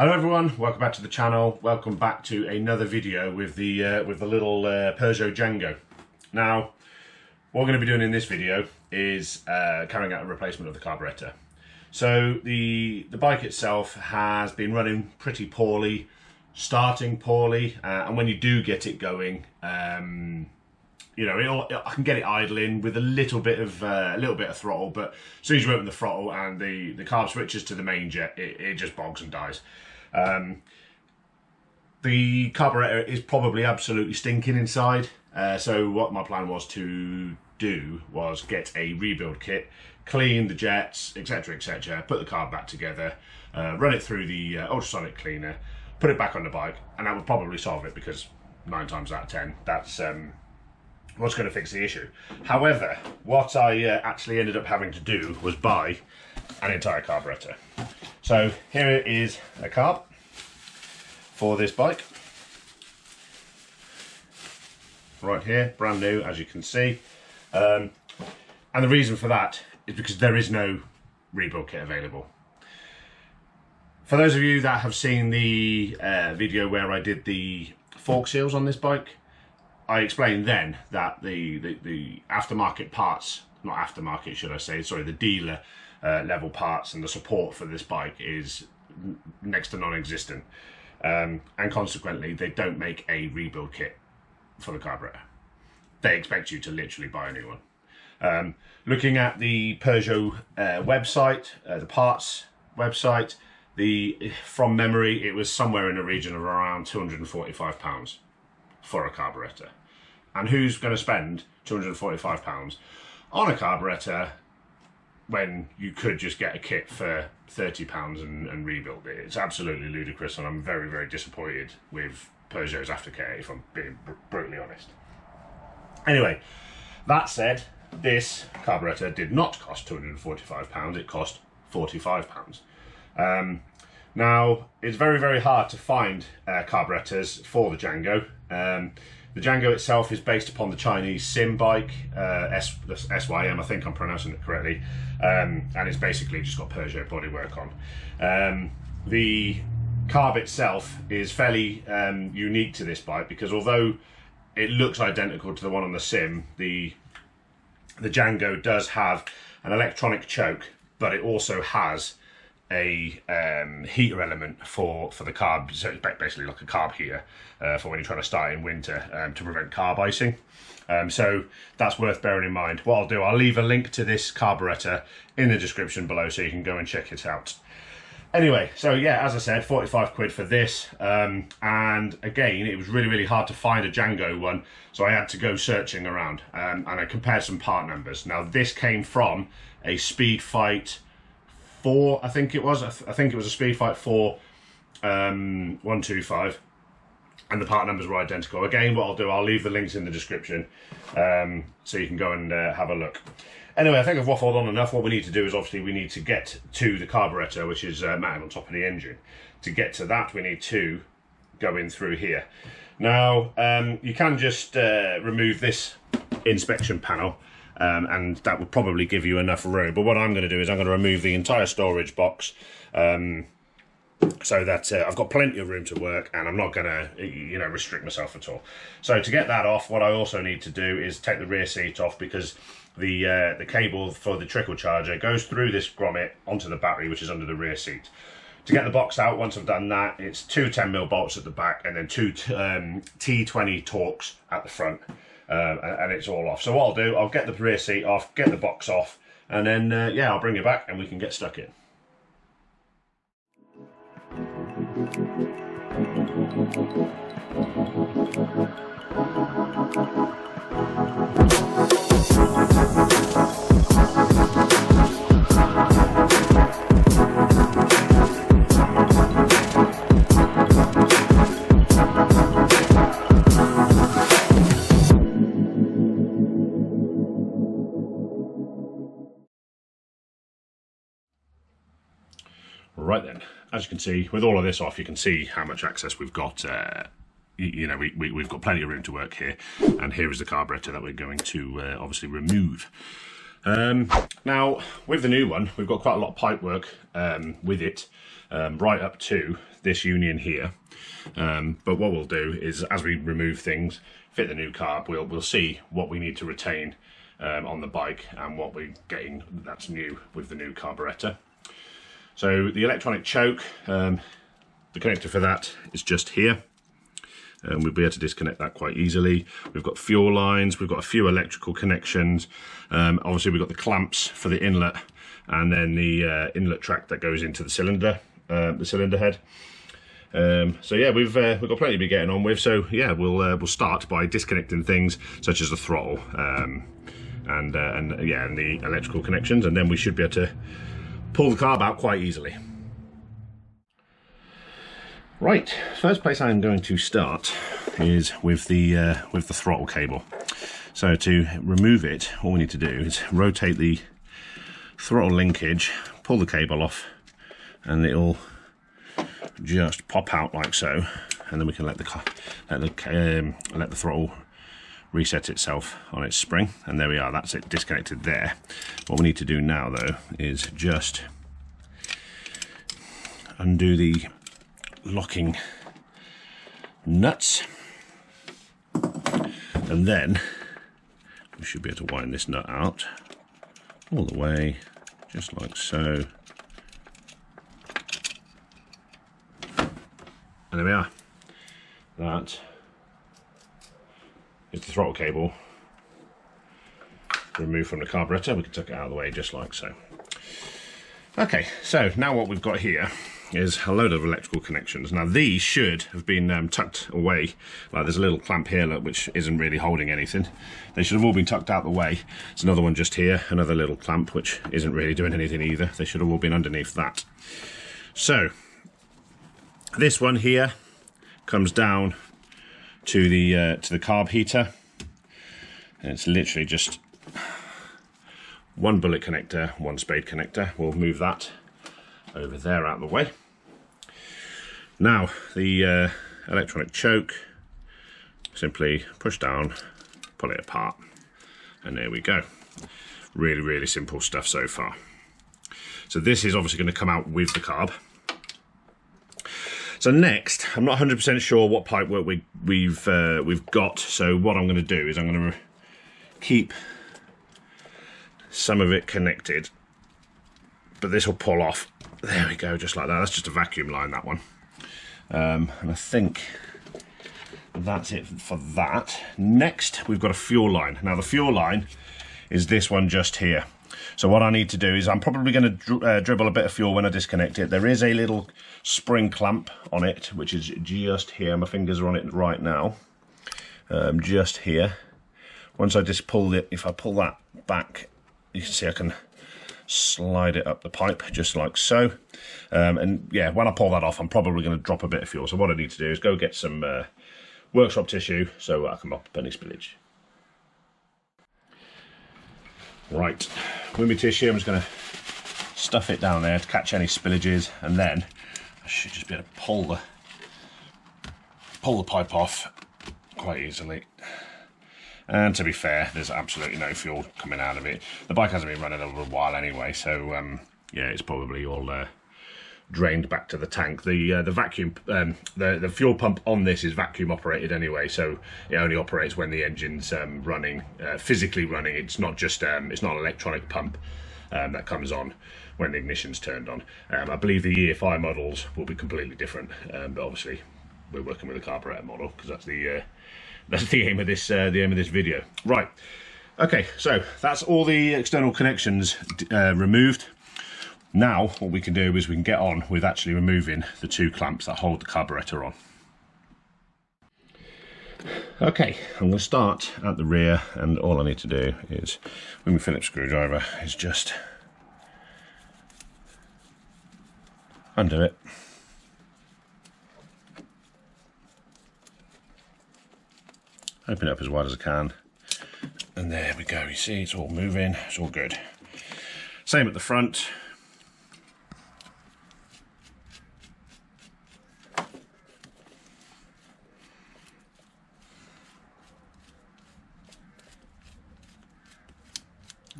Hello everyone, welcome back to the channel. Welcome back to another video with the uh, with the little uh, Peugeot Django. Now, what we're going to be doing in this video is uh, carrying out a replacement of the carburetor. So the the bike itself has been running pretty poorly, starting poorly, uh, and when you do get it going, um, you know, it'll, I can get it idling with a little bit of uh, a little bit of throttle, but as soon as you open the throttle and the the carb switches to the main jet, it, it just bogs and dies. Um, the carburetor is probably absolutely stinking inside. Uh, so what my plan was to do was get a rebuild kit, clean the jets, etc., etc., put the car back together, uh, run it through the uh, ultrasonic cleaner, put it back on the bike, and that would probably solve it because nine times out of ten, that's um, what's going to fix the issue. However, what I uh, actually ended up having to do was buy an entire carburetor. So here is a carb for this bike. Right here, brand new, as you can see. Um, and the reason for that is because there is no rebuild kit available. For those of you that have seen the uh, video where I did the fork seals on this bike, I explained then that the, the, the aftermarket parts, not aftermarket should I say, sorry, the dealer uh, level parts and the support for this bike is next to non-existent. Um, and consequently, they don't make a rebuild kit for the carburetor. They expect you to literally buy a new one. Um, looking at the Peugeot uh, website, uh, the parts website, the from memory, it was somewhere in the region of around 245 pounds for a carburetor. And who's going to spend 245 pounds on a carburetor when you could just get a kit for 30 pounds and, and rebuild it? It's absolutely ludicrous, and I'm very, very disappointed with Peugeot's aftercare, if I'm being br brutally honest. Anyway, that said, this carburetor did not cost £245, it cost £45. Um, now, it's very, very hard to find uh, carburetors for the Django. Um, the Django itself is based upon the Chinese SYM bike, uh, S, SYM, I think I'm pronouncing it correctly, um, and it's basically just got Peugeot bodywork on. Um, the carb itself is fairly um, unique to this bike because although it looks identical to the one on the SYM, the the Django does have an electronic choke, but it also has a um, heater element for for the carb, so it's basically like a carb heater uh, for when you're trying to start in winter um, to prevent carb icing. Um, so that's worth bearing in mind. What I'll do, I'll leave a link to this carburetor in the description below so you can go and check it out. Anyway, so yeah, as I said, 45 quid for this. Um, and again, it was really, really hard to find a Django one. So I had to go searching around um, and I compared some part numbers. Now this came from a Speedfight 4, I think it was. I, th I think it was a Speedfight 4 um, 125 and the part numbers were identical. Again, what I'll do, I'll leave the links in the description um, so you can go and uh, have a look. Anyway, I think I've waffled on enough. What we need to do is obviously we need to get to the carburetor, which is uh, mounted on top of the engine. To get to that, we need to go in through here. Now, um, you can just uh, remove this inspection panel um, and that would probably give you enough room. But what I'm going to do is I'm going to remove the entire storage box um, so that uh, I've got plenty of room to work and I'm not going to, you know, restrict myself at all. So to get that off, what I also need to do is take the rear seat off because the uh, the cable for the trickle charger goes through this grommet onto the battery, which is under the rear seat. To get the box out, once I've done that, it's two 10mm bolts at the back and then two um, T20 Torx at the front. Uh, and, and, it's all off. So what I'll do, I'll get the rear seat off, get the box off, and then, uh, yeah, I'll bring it back and we can get stuck in. As you can see, with all of this off, you can see how much access we've got. Uh, you know, we, we, have got plenty of room to work here. And here is the carburetor that we're going to uh, obviously remove. Um, now, with the new one, we've got quite a lot of pipe work um, with it, um, right up to this union here. Um, but what we'll do is, as we remove things, fit the new carb, we'll, we'll see what we need to retain um, on the bike and what we're getting that's new with the new carburettor. So the electronic choke, um, the connector for that is just here and we'll be able to disconnect that quite easily. We've got fuel lines, we've got a few electrical connections. Um, obviously we've got the clamps for the inlet and then the uh, inlet track that goes into the cylinder, uh, the cylinder head. Um, so yeah, we've uh, we've got plenty to be getting on with. So yeah, we'll uh, we'll start by disconnecting things such as the throttle um, and uh, and yeah, and the electrical connections, and then we should be able to pull the carb out quite easily. Right, first place I'm going to start is with the uh, with the throttle cable. So to remove it, all we need to do is rotate the throttle linkage, pull the cable off, and it'll just pop out like so, and then we can let the let the um, let the throttle reset itself on its spring, and there we are. That's it disconnected there. What we need to do now, though, is just undo the locking nuts and then we should be able to wind this nut out all the way just like so and there we are that is the throttle cable removed from the carburetor we can tuck it out of the way just like so okay so now what we've got here is a load of electrical connections. Now these should have been um, tucked away, like there's a little clamp here look, which isn't really holding anything. They should have all been tucked out the way. There's another one just here, another little clamp which isn't really doing anything either. They should have all been underneath that. So, this one here comes down to the, uh, to the carb heater. And it's literally just one bullet connector, one spade connector. We'll move that over there out of the way. Now, the uh, electronic choke, simply push down, pull it apart, and there we go. Really, really simple stuff so far. So this is obviously going to come out with the carb. So next, I'm not 100% sure what pipe work we, we've uh, we've got. So what I'm going to do is I'm going to keep some of it connected, but this will pull off there we go, just like that. That's just a vacuum line, that one. Um, and I think that's it for that. Next, we've got a fuel line. Now, the fuel line is this one just here. So what I need to do is I'm probably going to dri uh, dribble a bit of fuel when I disconnect it. There is a little spring clamp on it, which is just here. My fingers are on it right now. Um, just here. Once I just pull it, if I pull that back, you can see I can slide it up the pipe just like so. Um, and yeah, when I pull that off, I'm probably going to drop a bit of fuel. So what I need to do is go get some uh, workshop tissue so I can mop up any spillage. Right, with tissue, I'm just going to stuff it down there to catch any spillages, and then I should just be able to pull the pull the pipe off quite easily. And to be fair, there's absolutely no fuel coming out of it. The bike hasn't been running over a while anyway, so um, yeah, it's probably all uh, drained back to the tank. The uh, the vacuum, um, the the fuel pump on this is vacuum operated anyway, so it only operates when the engine's um, running, uh, physically running. It's not just um, it's not an electronic pump um, that comes on when the ignition's turned on. Um, I believe the EFI models will be completely different, um, but obviously we're working with a carburetor model because that's the uh, that's the aim of this uh, the aim of this video. Right. Okay, so that's all the external connections uh, removed. Now what we can do is we can get on with actually removing the two clamps that hold the carburetor on. Okay, I'm going to start at the rear and all I need to do is, with my Phillips screwdriver, is just undo it. Open it up as wide as I can. And there we go, you see it's all moving, it's all good. Same at the front.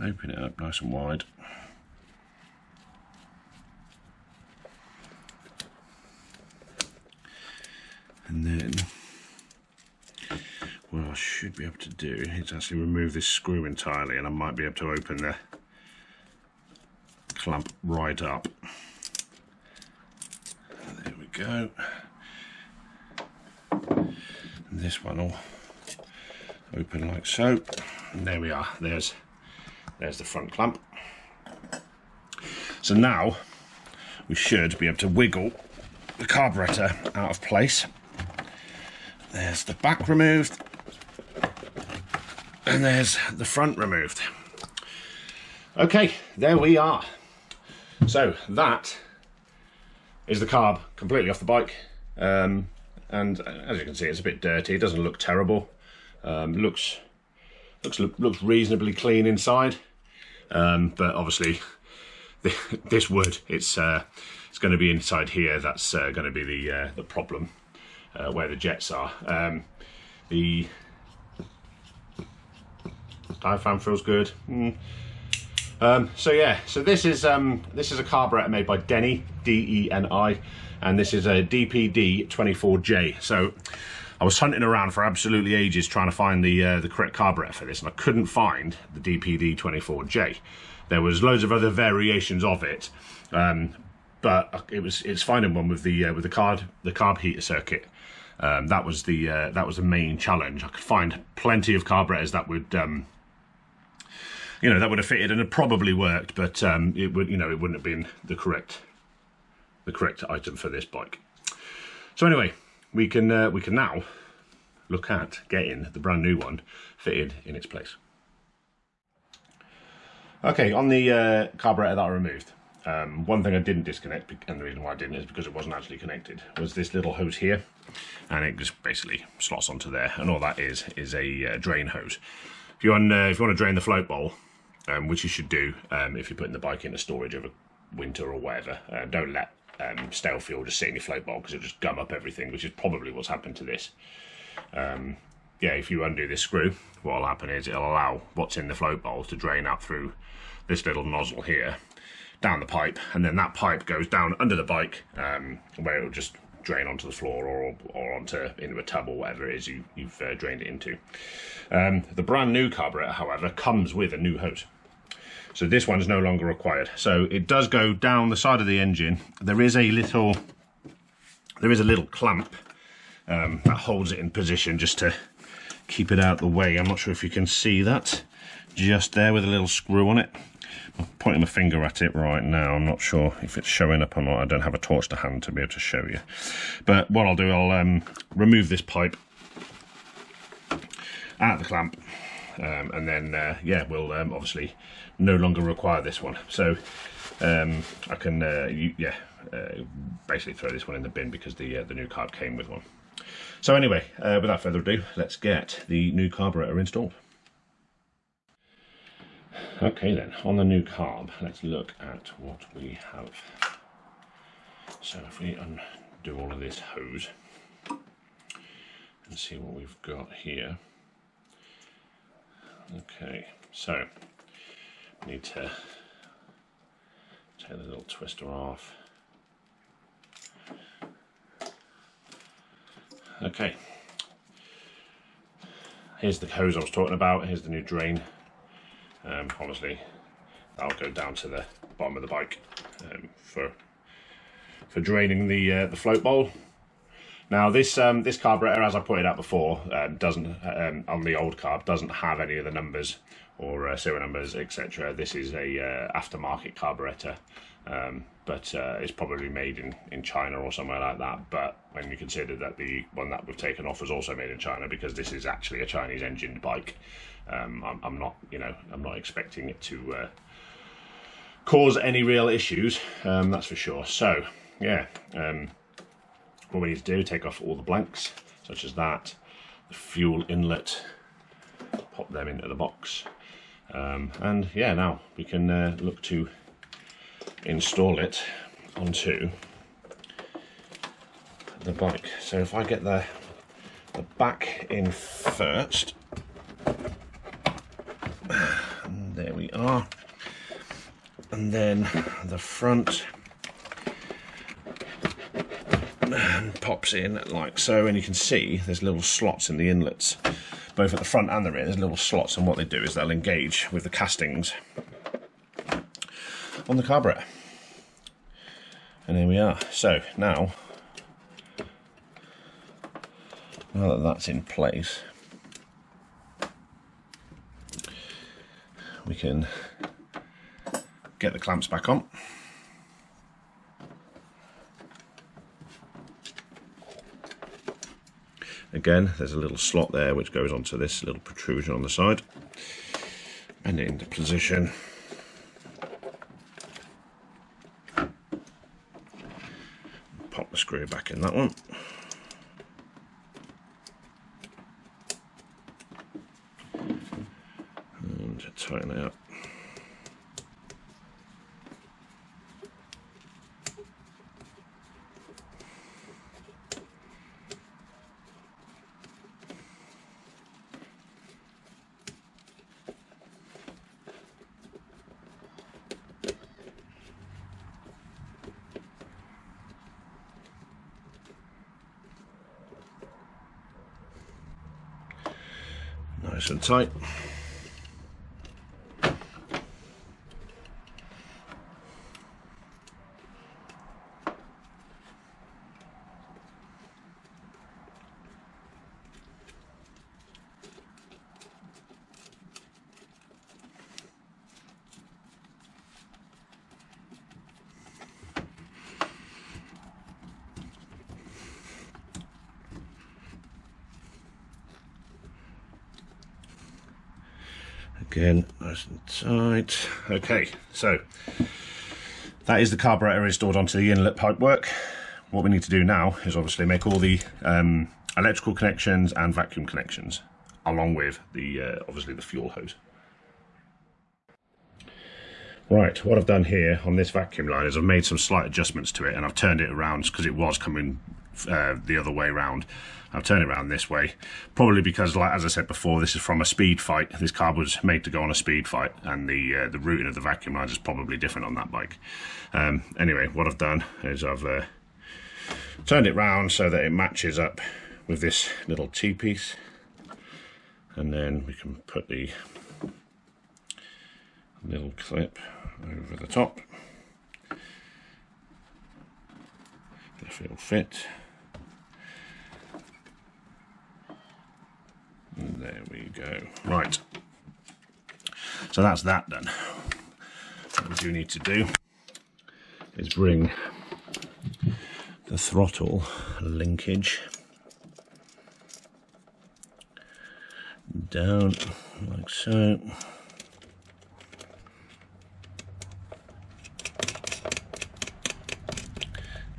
Open it up nice and wide. And then what I should be able to do is actually remove this screw entirely and I might be able to open the clamp right up. There we go. And this one will open like so. And there we are. There's there's the front clamp. So now we should be able to wiggle the carburetor out of place. There's the back removed and there's the front removed. Okay, there we are. So that is the carb completely off the bike. Um, and as you can see, it's a bit dirty. It doesn't look terrible. Um, looks looks looks reasonably clean inside. Um, but obviously, this wood it's uh, it's going to be inside here. That's uh, going to be the uh, the problem uh, where the jets are. Um, the diaphragm feels good. Mm. Um, so yeah, so this is um, this is a carburetor made by Deni D-E-N-I, and this is a DPD 24J. So I was hunting around for absolutely ages trying to find the uh, the correct carburetor for this, and I couldn't find the DPD 24J. There was loads of other variations of it, um, but it was it's finding one with the uh, with the card the carb heater circuit. Um, that was the uh, that was the main challenge. I could find plenty of carburetors that would um, you know that would have fitted and it probably worked, but um, it would you know it wouldn't have been the correct the correct item for this bike. So anyway, we can uh, we can now look at getting the brand new one fitted in its place. Okay, on the uh, carburetor that I removed, um, one thing I didn't disconnect, and the reason why I didn't is because it wasn't actually connected, was this little hose here, and it just basically slots onto there, and all that is is a uh, drain hose. If you want, uh, if you want to drain the float bowl, um, which you should do um, if you're putting the bike into storage over winter or whatever, uh, don't let um, stale fuel just sit in your float bowl because it'll just gum up everything, which is probably what's happened to this. Um, yeah, if you undo this screw, what will happen is it'll allow what's in the float bowl to drain out through this little nozzle here down the pipe, and then that pipe goes down under the bike um, where it'll just drain onto the floor or, or onto into a tub or whatever it is you, you've uh, drained it into. Um, the brand new carburetor, however, comes with a new hose. So this one's no longer required. So it does go down the side of the engine. There is a little, there is a little clamp um, that holds it in position just to keep it out the way. I'm not sure if you can see that just there with a little screw on it. I'm pointing my finger at it right now. I'm not sure if it's showing up or not. I don't have a torch to hand to be able to show you. But what I'll do, I'll um, remove this pipe out of the clamp. Um, and then, uh, yeah, we'll um, obviously no longer require this one. So um, I can, uh, you, yeah, uh, basically throw this one in the bin because the, uh, the new carb came with one. So anyway, uh, without further ado, let's get the new carburetor installed. Okay then, on the new carb, let's look at what we have. So if we undo all of this hose and see what we've got here. Okay, so need to take the little twister off. Okay, here's the hose I was talking about, here's the new drain. Um, obviously that'll go down to the bottom of the bike um, for for draining the uh, the float bowl. Now this um, this carburetor, as I pointed out before, um, doesn't um, on the old carb doesn't have any of the numbers or uh, serial numbers, etc. This is a uh, aftermarket carburetor, um, but uh, it's probably made in, in China or somewhere like that. But when you consider that the one that we've taken off was also made in China, because this is actually a Chinese engined bike, um, I'm, I'm, not, you know, I'm not expecting it to uh, cause any real issues. Um, that's for sure. So, yeah, um, what we need to do, take off all the blanks, such as that, the fuel inlet, pop them into the box. Um, and yeah, now we can uh, look to install it onto the bike. So if I get the, the back in first, there we are. And then the front pops in like so, and you can see there's little slots in the inlets, both at the front and the rear. There's little slots, and what they do is they'll engage with the castings on the carburetor. And here we are. So now, now that that's in place, we can get the clamps back on. Again, there's a little slot there which goes onto this little protrusion on the side. And into position. Pop the screw back in that one. And tighten it up. Tight. Again, nice and tight. Okay, so that is the carburetor installed onto the inlet pipework. What we need to do now is obviously make all the um, electrical connections and vacuum connections, along with the uh, obviously the fuel hose. Right, what I've done here on this vacuum line is I've made some slight adjustments to it and I've turned it around because it was coming uh, the other way around. I'll turn it around this way, probably because, like as I said before, this is from a Speedfight. This car was made to go on a Speedfight, and the uh, the routing of the vacuum lines is probably different on that bike. Um, anyway, what I've done is I've uh, turned it round so that it matches up with this little T-piece, and then we can put the little clip over the top. If it'll fit. There we go. Right. So that's that done. What we do need to do is bring the throttle linkage down like so.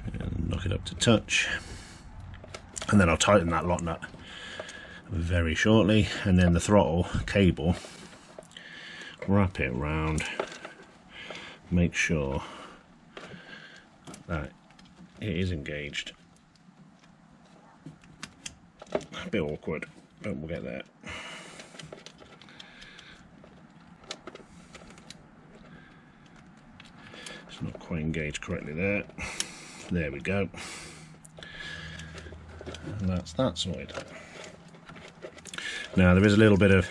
And knock it up to touch. And then I'll tighten that lock nut very shortly and then the throttle cable wrap it around make sure that it is engaged. A bit awkward but we'll get there. It's not quite engaged correctly there. There we go. And that's that sorted now there is a little bit of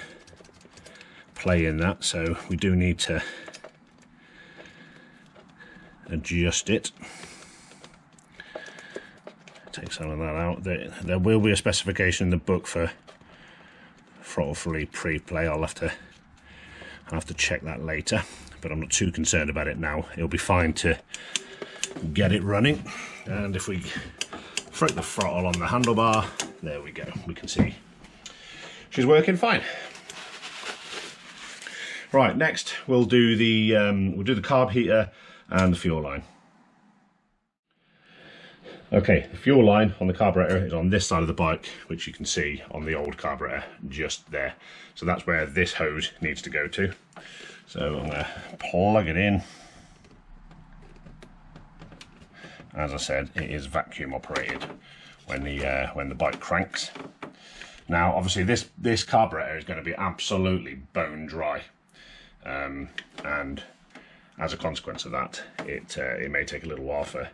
play in that, so we do need to adjust it. Take some of that out. There, there will be a specification in the book for throttle free pre-play. I'll have to I'll have to check that later, but I'm not too concerned about it now. It'll be fine to get it running. And if we flick the throttle on the handlebar, there we go. We can see she's working fine. Right, next we'll do the um, we'll do the carb heater and the fuel line. Okay, the fuel line on the carburetor is on this side of the bike, which you can see on the old carburetor just there. So that's where this hose needs to go to. So I'm going to plug it in. As I said, it is vacuum operated when the uh, when the bike cranks. Now, obviously, this, this carburetor is going to be absolutely bone dry. um, and as a consequence of that, it uh, it may take a little while for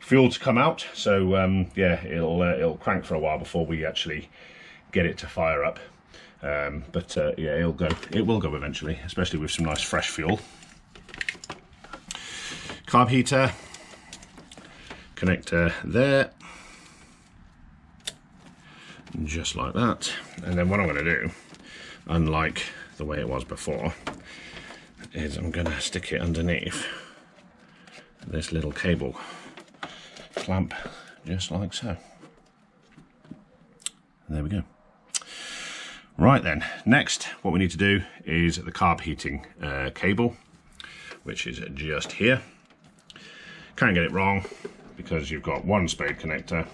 fuel to come out. So um, yeah, it'll uh, it'll crank for a while before we actually get it to fire up. Um, but uh, yeah, it'll go. It will go eventually, especially with some nice fresh fuel. Carb heater connector there, just like that. And then what I'm going to do, unlike the way it was before, is I'm going to stick it underneath this little cable clamp, just like so. And there we go. Right then, next what we need to do is the carb heating uh, cable, which is just here. Can't get it wrong because you've got one spade connector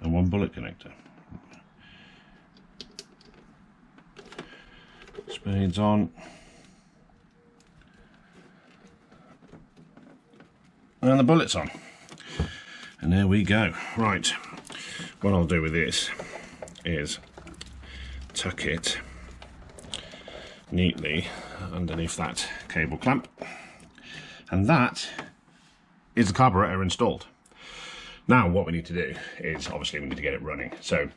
and one bullet connector. Spades on. And the bullets on. And there we go. Right, what I'll do with this is tuck it neatly underneath that cable clamp. And that is the carburetor installed. Now what we need to do is obviously we need to get it running. So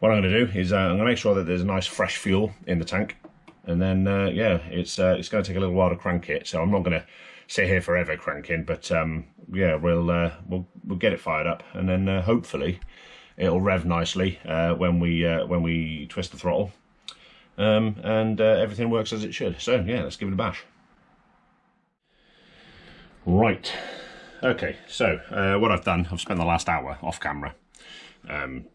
what I'm going to do is uh, I'm going to make sure that there's a nice fresh fuel in the tank. And then uh, yeah, it's uh, it's going to take a little while to crank it. So I'm not going to sit here forever cranking, but um, yeah, we'll uh, we'll we'll get it fired up, and then uh, hopefully it'll rev nicely uh, when we when we twist the throttle, um, and everything works as it should. So yeah, let's give it a bash. Right, okay, so uh, what I've done, I've spent the last hour off camera um,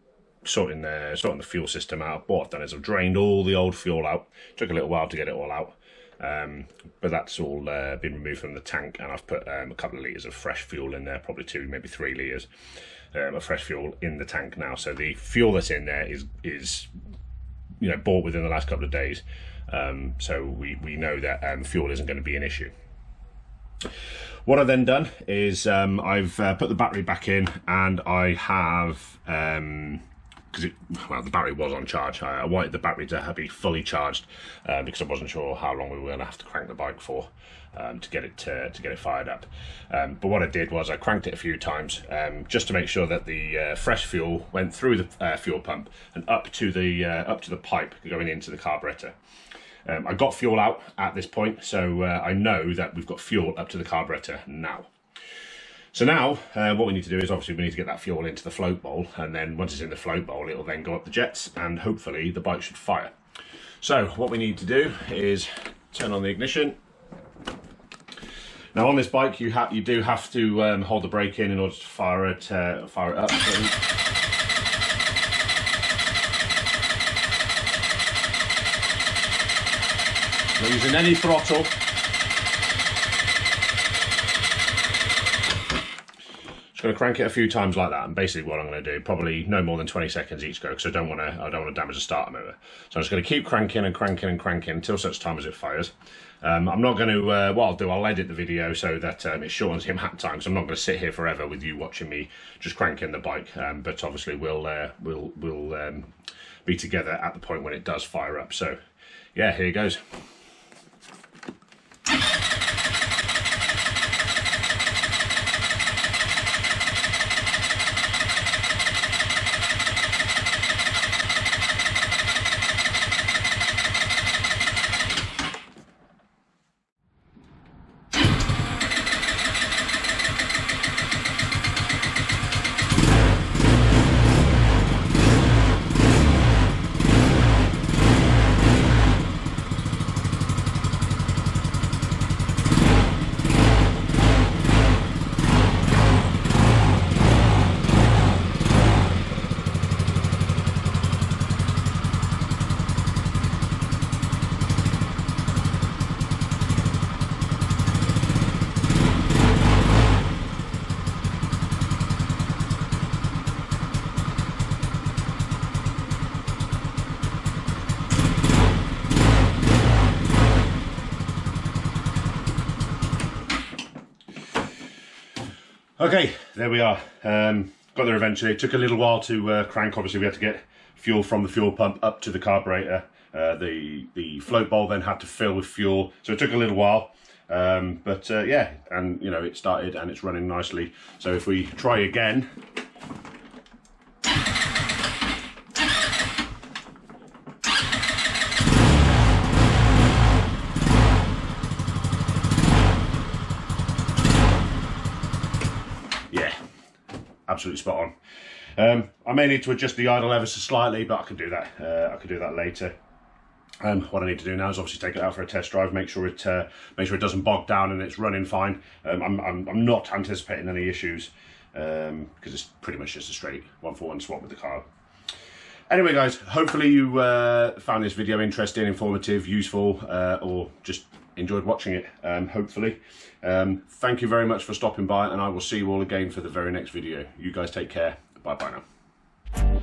sorting, the, sorting the fuel system out. What I've done is I've drained all the old fuel out. Took a little while to get it all out, um, but that's all uh, been removed from the tank and I've put um, a couple of litres of fresh fuel in there, probably two, maybe three litres um, of fresh fuel in the tank now. So the fuel that's in there is, is you know, bought within the last couple of days. Um, so we, we know that um, fuel isn't going to be an issue. What I've then done is um, I've uh, put the battery back in and I have, because um, well, the battery was on charge. I, I wanted the battery to be fully charged uh, because I wasn't sure how long we were going to have to crank the bike for um, to get it to, to get it fired up. Um, but what I did was I cranked it a few times um, just to make sure that the uh, fresh fuel went through the uh, fuel pump and up to the uh, up to the pipe going into the carburetor. Um, I got fuel out at this point, so uh, I know that we've got fuel up to the carburetor now. So now, uh, what we need to do is obviously we need to get that fuel into the float bowl, and then once it's in the float bowl, it'll then go up the jets, and hopefully the bike should fire. So what we need to do is turn on the ignition. Now on this bike, you have you do have to um, hold the brake in in order to fire it uh, fire it up. Not using any throttle. Just going to crank it a few times like that, and basically what I'm going to do, probably no more than 20 seconds each go, because I don't want to, I don't want to damage the starter motor. So I'm just going to keep cranking and cranking and cranking until such time as it fires. Um, I'm not going to, uh, what I'll do, I'll edit the video so that um, it shortens him of time, because I'm not going to sit here forever with you watching me just cranking the bike. Um, but obviously we'll, uh, we'll, we'll um, be together at the point when it does fire up. So yeah, here goes. Okay, there we are. Um, got there eventually. It took a little while to uh, crank. Obviously, we had to get fuel from the fuel pump up to the carburetor Uh, the the float bowl then had to fill with fuel, so it took a little while. Um, but uh, yeah, and you know it started and it's running nicely. So if we try again, yeah, absolutely spot on. Um, I may need to adjust the idle ever so slightly, but I can do that. Uh, I can do that later. Um, what I need to do now is obviously take it out for a test drive, make sure it uh, make sure it doesn't bog down and it's running fine. Um, I'm, I'm, I'm not anticipating any issues because um, it's pretty much just a straight one for one swap with the car. Anyway, guys, hopefully you uh, found this video interesting, informative, useful, uh, or just enjoyed watching it. Um, hopefully, um, thank you very much for stopping by, and I will see you all again for the very next video. You guys take care. Bye bye now.